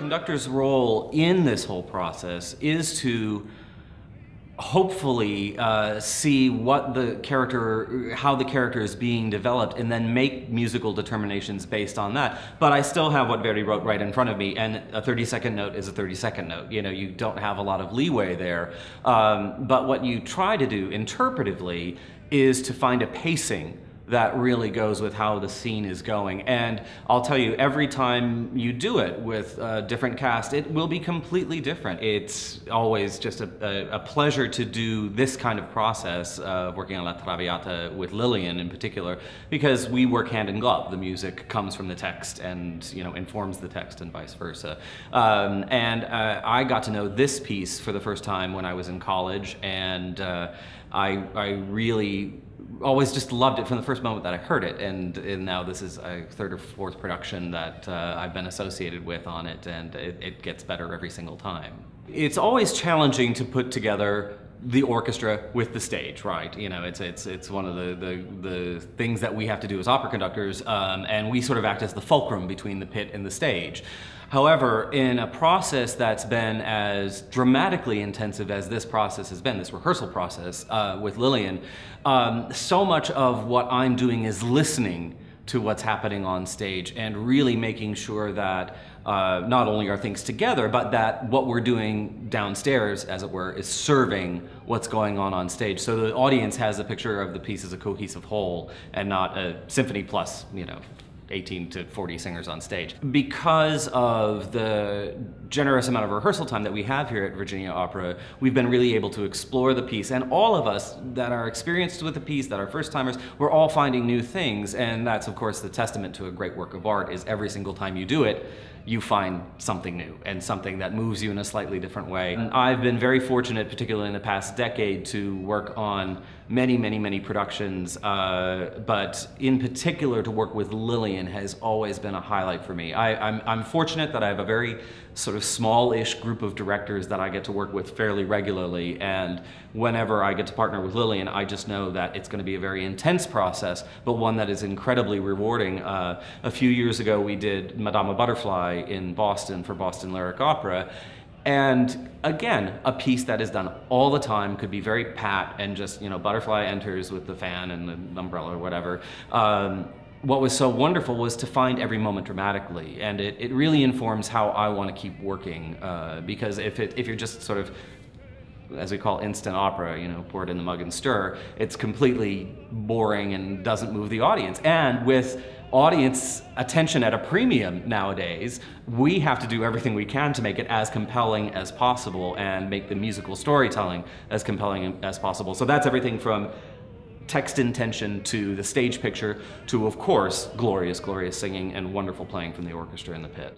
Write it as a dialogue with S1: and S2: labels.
S1: conductor's role in this whole process is to hopefully uh, see what the character, how the character is being developed, and then make musical determinations based on that. But I still have what Verdi wrote right in front of me, and a 30 second note is a 30 second note. You know, you don't have a lot of leeway there. Um, but what you try to do interpretively is to find a pacing that really goes with how the scene is going. And I'll tell you, every time you do it with a different cast, it will be completely different. It's always just a, a, a pleasure to do this kind of process, uh, working on La Traviata with Lillian in particular, because we work hand in glove. The music comes from the text and you know informs the text and vice versa. Um, and uh, I got to know this piece for the first time when I was in college, and uh, I, I really always just loved it from the first moment that I heard it, and, and now this is a third or fourth production that uh, I've been associated with on it, and it, it gets better every single time. It's always challenging to put together the orchestra with the stage, right? You know, it's it's it's one of the the, the things that we have to do as opera conductors, um, and we sort of act as the fulcrum between the pit and the stage. However, in a process that's been as dramatically intensive as this process has been, this rehearsal process uh, with Lillian, um, so much of what I'm doing is listening to what's happening on stage and really making sure that uh, not only are things together, but that what we're doing downstairs, as it were, is serving what's going on on stage. So the audience has a picture of the piece as a cohesive whole and not a symphony plus, you know, 18 to 40 singers on stage. Because of the generous amount of rehearsal time that we have here at Virginia Opera, we've been really able to explore the piece. And all of us that are experienced with the piece, that are first timers, we're all finding new things. And that's, of course, the testament to a great work of art is every single time you do it, you find something new and something that moves you in a slightly different way. And I've been very fortunate, particularly in the past decade, to work on many, many, many productions, uh, but in particular to work with Lillian has always been a highlight for me. I, I'm, I'm fortunate that I have a very sort of small-ish group of directors that I get to work with fairly regularly, and whenever I get to partner with Lillian, I just know that it's going to be a very intense process, but one that is incredibly rewarding. Uh, a few years ago, we did Madama Butterfly in Boston for Boston Lyric Opera, and again, a piece that is done all the time could be very pat and just, you know, butterfly enters with the fan and the umbrella or whatever. Um, what was so wonderful was to find every moment dramatically, and it, it really informs how I want to keep working. Uh, because if, it, if you're just sort of as we call instant opera, you know, pour it in the mug and stir, it's completely boring and doesn't move the audience. And with audience attention at a premium nowadays, we have to do everything we can to make it as compelling as possible and make the musical storytelling as compelling as possible. So that's everything from text intention to the stage picture to, of course, glorious, glorious singing and wonderful playing from the orchestra in the pit.